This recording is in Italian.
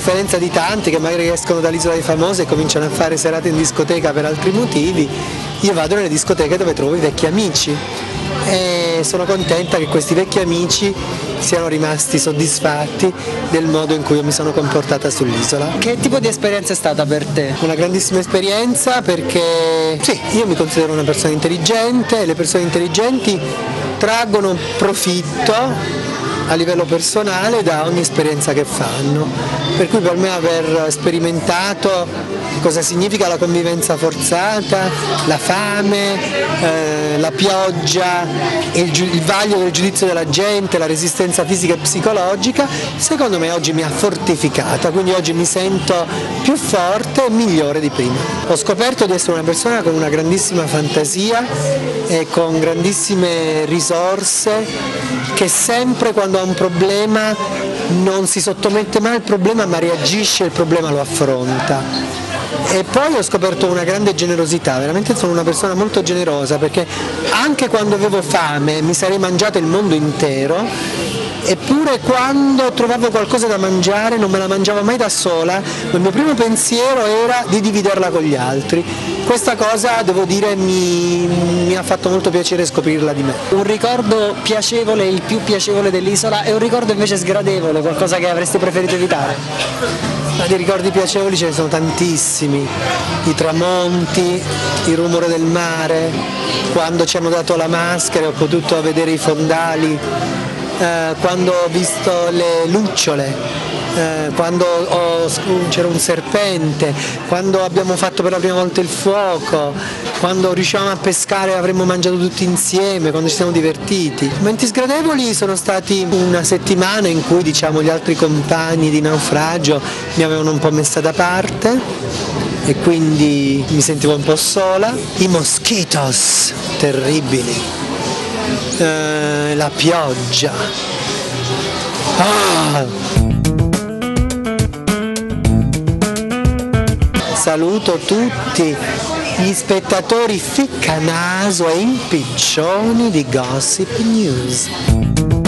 differenza di tanti che magari escono dall'isola dei famosi e cominciano a fare serate in discoteca per altri motivi, io vado nelle discoteche dove trovo i vecchi amici e sono contenta che questi vecchi amici siano rimasti soddisfatti del modo in cui io mi sono comportata sull'isola. Che tipo di esperienza è stata per te? Una grandissima esperienza perché sì, io mi considero una persona intelligente e le persone intelligenti traggono profitto a livello personale da ogni esperienza che fanno. Per cui per me aver sperimentato cosa significa la convivenza forzata, la fame, eh, la pioggia, il, il vaglio del giudizio della gente, la resistenza fisica e psicologica, secondo me oggi mi ha fortificata, quindi oggi mi sento più forte e migliore di prima. Ho scoperto di essere una persona con una grandissima fantasia e con grandissime risorse che sempre quando ha un problema non si sottomette mai al problema ma reagisce al problema lo affronta. E poi ho scoperto una grande generosità, veramente sono una persona molto generosa perché anche quando avevo fame mi sarei mangiato il mondo intero eppure quando trovavo qualcosa da mangiare non me la mangiavo mai da sola, il mio primo pensiero era di dividerla con gli altri. Questa cosa, devo dire, mi, mi ha fatto molto piacere scoprirla di me. Un ricordo piacevole, il più piacevole dell'isola e un ricordo invece sgradevole, qualcosa che avresti preferito evitare? Ma di ricordi piacevoli ce ne sono tantissimi, i tramonti, il rumore del mare, quando ci hanno dato la maschera ho potuto vedere i fondali, eh, quando ho visto le lucciole, eh, quando c'era un serpente, quando abbiamo fatto per la prima volta il fuoco, quando riuscivamo a pescare e avremmo mangiato tutti insieme, quando ci siamo divertiti. I momenti sgradevoli sono stati una settimana in cui diciamo, gli altri compagni di naufragio mi avevano un po' messa da parte e quindi mi sentivo un po' sola. I mosquitos terribili eh, la pioggia. Ah! Saluto tutti gli spettatori ficcanaso e impiccioni di Gossip News.